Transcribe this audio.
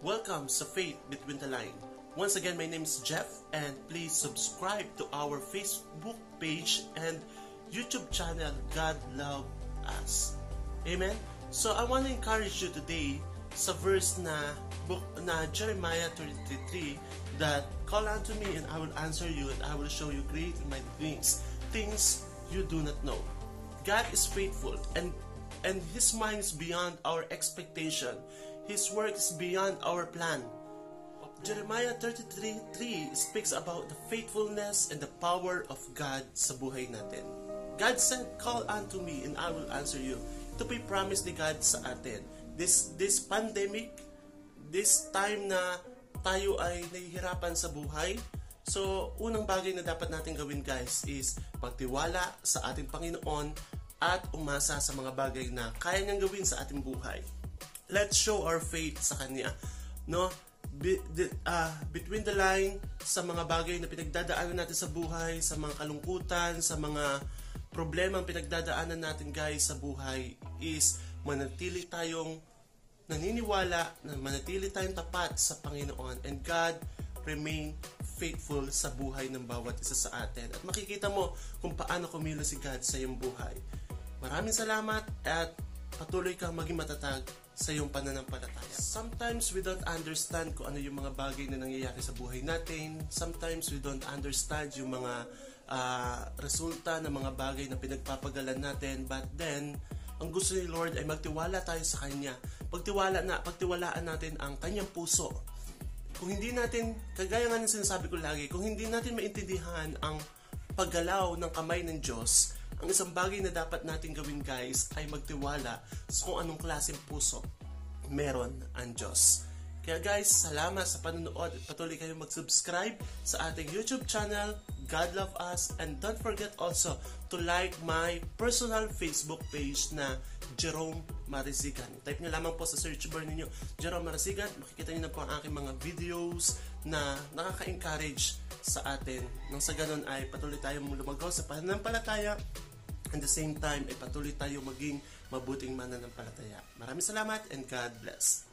Welcome sa Faith Between the Line. Once again, my name is Jeff and please subscribe to our Facebook page and YouTube channel, God Love Us. Amen? So I want to encourage you today sa verse na, book, na Jeremiah 33 that call unto me and I will answer you and I will show you great and mighty things, things you do not know. God is faithful and and His mind is beyond our expectation. His work is beyond our plan. Jeremiah 33:3 speaks about the faithfulness and the power of God sa buhay natin. God said, "Call unto me and I will answer you." Ito po'y promise ni God sa atin. This this pandemic, this time na tayo ay nahihirapan sa buhay, so unang bagay na dapat natin gawin guys is magtiwala sa ating Panginoon at umasa sa mga bagay na kaya niyang gawin sa ating buhay let's show our faith sa Kanya. No? Be, the, uh, between the line sa mga bagay na pinagdadaanan natin sa buhay, sa mga kalungkutan, sa mga problema ang pinagdadaanan natin guys sa buhay is manatili tayong naniniwala na manatili tayong tapat sa Panginoon and God remain faithful sa buhay ng bawat isa sa atin. At makikita mo kung paano kumilos si God sa iyong buhay. Maraming salamat at patuloy kang maging matatag sa iyong pananampalataya. Sometimes we don't understand kung ano yung mga bagay na nangyayari sa buhay natin. Sometimes we don't understand yung mga uh, resulta ng mga bagay na pinagpapagalan natin. But then, ang gusto ni Lord ay magtiwala tayo sa Kanya. Pagtiwala na, pagtiwalaan natin ang Kanyang puso. Kung hindi natin, kagaya nga ng sinasabi ko lagi, kung hindi natin maintindihan ang paggalaw ng kamay ng Diyos, ang isang bagay na dapat natin gawin guys ay magtiwala sa kung anong klaseng puso meron ang Diyos. Kaya guys, salamat sa panonood at patuloy kayong mag-subscribe sa ating YouTube channel, God Love Us, and don't forget also to like my personal Facebook page na Jerome Marisigan. Type nyo lamang po sa search bar ninyo, Jerome Marisigan, makikita nyo na po ang aking mga videos na nakaka-encourage sa atin. Nang sa ganun ay patuloy tayong lumagaw sa pananampalataya At the same time, ay patuloy tayo maging mabuting mananampalataya. Maraming salamat and God bless.